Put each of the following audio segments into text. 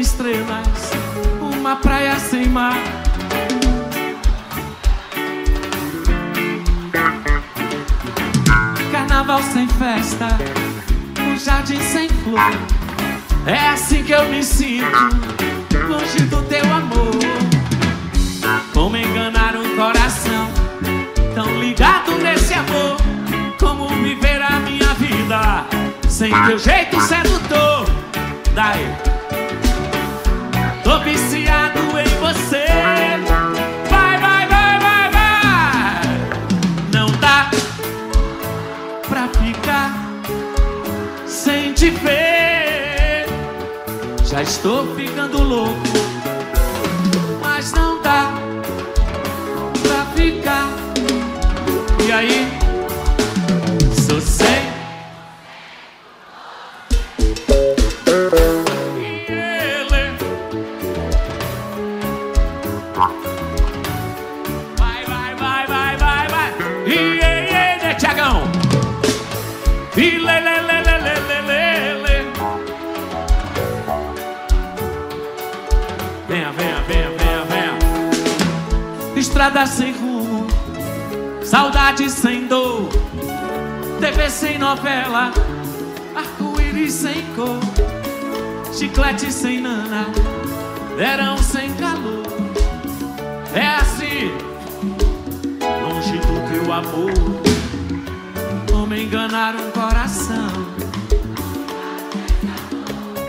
estrelas, uma praia sem mar. Carnaval sem festa, um jardim sem flor. É assim que eu me sinto, longe do teu amor. Como enganar um coração tão ligado nesse amor? Como viver a minha vida sem teu jeito sedutor? Daí, tô viciado em você. Vai, vai, vai, vai, vai. Não dá pra ficar sem te ver. Já estou ficando louco, mas não dá pra ficar. E aí, Vai, vai, vai, vai, vai, vai. E ele, Tiagão. E lê, lê, lê, lê, lê, lê, lê. Venha, venha, venha, venha, venha. Estrada sem rumo, saudade sem dor, TV sem novela, arco-íris sem cor, chiclete sem nana, verão sem calor. É assim, longe do teu amor como enganar um coração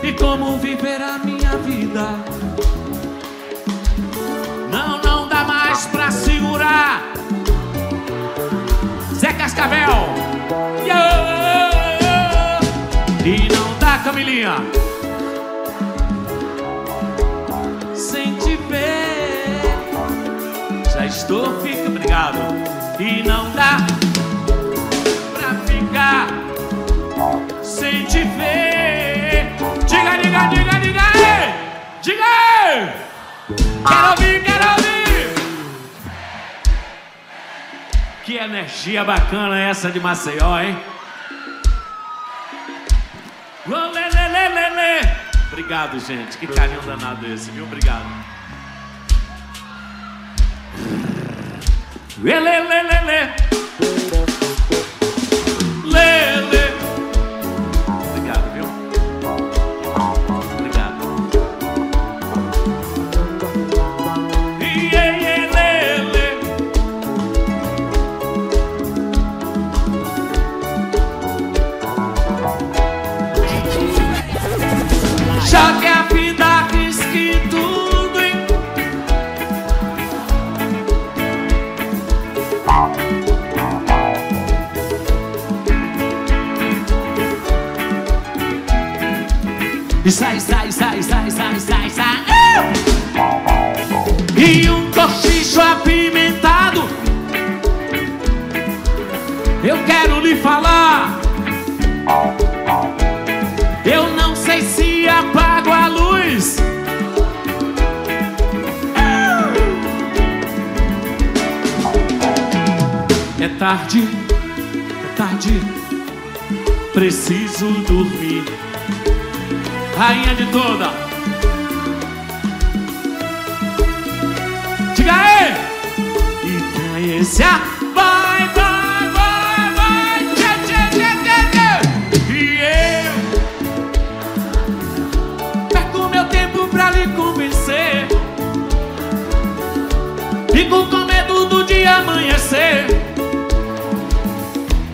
e como viver a minha vida. Não, não dá mais pra segurar. Zé Cascavel. E não dá, Camilinha. Estou ficando. Obrigado. E não dá pra ficar sem te ver. Diga, diga, diga, diga aí! Diga aí! Quero ouvir, quero ouvir! Que energia bacana essa de Maceió, hein? Lê, lê, lê, lê, lê. Obrigado, gente. Que carinho danado esse, viu? Obrigado. Lê, lê, lê, E sai, sai, sai, sai, sai, sai, sai. E um cochicho apimentado. Eu quero lhe falar. Eu não sei se apago a luz. É tarde, é tarde. Preciso dormir rainha de toda. Diga aí! E esse a vai, vai, vai, vai, tchê, tchê, tchê, tchê. E eu perco meu tempo pra lhe convencer. Fico com medo do dia amanhecer.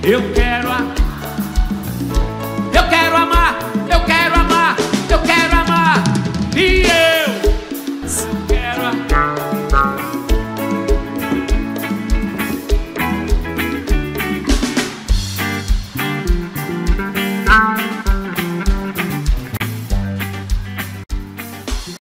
Eu quero